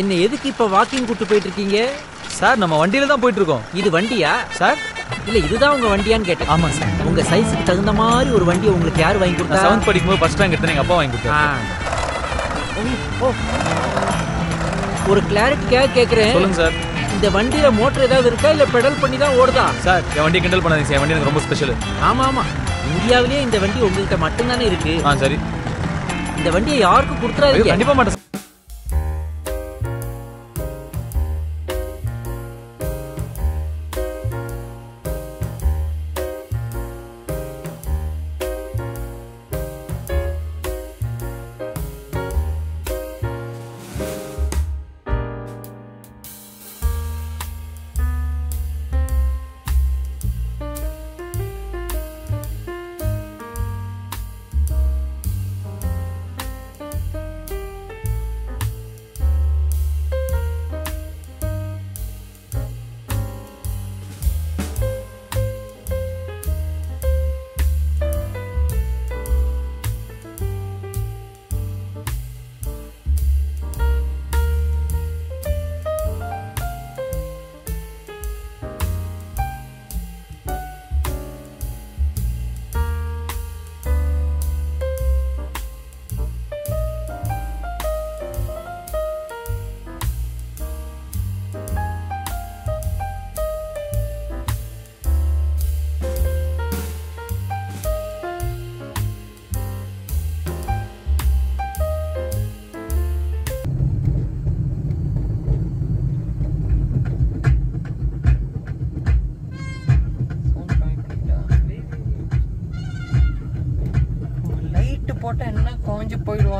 என்ன எதுக்கு இப்ப வாக்கிங் கூட்டு போயிட்டு இருக்கீங்க சார் நம்ம வண்டியில தான் போயிட்டு இருக்கோம் இது வண்டியா சார்? இல்ல இதுதான் உங்க வண்டியான்னு கேட்டேன். ஆமா சார். உங்க சைஸுக்கு தகுந்த மாதிரி ஒரு வண்டியை உங்களுக்கு யார் வாங்கி கொடுத்தா? செவன்த் படிக்கும்போது ஃபர்ஸ்ட் ரேங்க் எடுத்தேன் எங்க அப்பா வாங்கி கொடுத்தாரு. ஒரு கிளாரிட்டிக்காக கேக்குறேன். சொல்லுங்க சார். இந்த வண்டியில மோட்டர் ஏதாவது இருக்கா? இல்ல பெடல் பண்ணி தான் ஓடுதா? சார் என் வண்டியை கிண்டல் பண்ணாதீங்க சார். வண்டி எனக்கு ரொம்ப ஸ்பெஷல் ஆமா ஆமா. இந்தியாவிலேயே இந்த வண்டி உங்ககிட்ட மட்டும்தானே இருக்கு. ஆ சரி. இந்த வண்டியை யாருக்கும் கொடுத்துறாதீங்க. கண்டிப்பா மாட்டேன்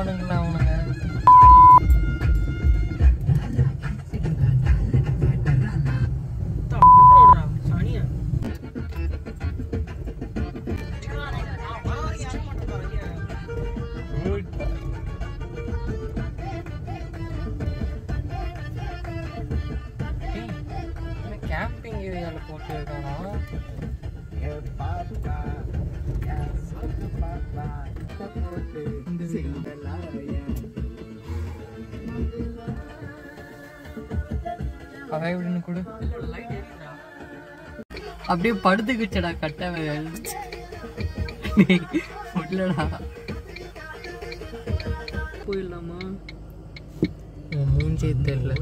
கொஞ்சம் அவன் எப்படின்னு கொடு. அப்படியே படுத்துக்கிச்சடா கட்டவை இல்லடா போயிடலாமா? மூஞ்சே தெரியல.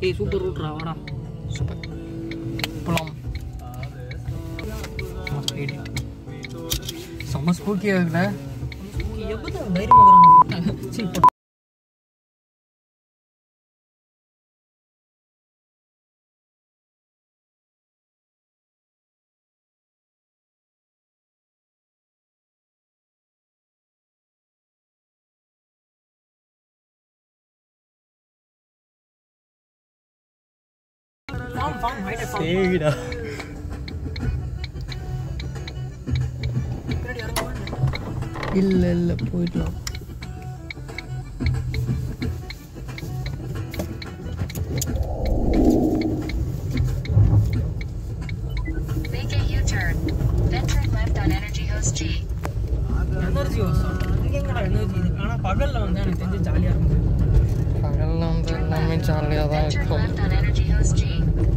ஏய் சூப்பர் ரூட்ரா வாடா. சூப்பர். போலாம். செம்ம ஸ்பூக்கியாக இருக்குல்ல 얘보다 나이를 먹으라는 진 짜. Stay wieder. Make இல்ல போய்டலாம் Energy host G. Energy host Energy host G. Energy host G. Energy host G. Energy host G. Energy host Energy host G. Energy host Energy G.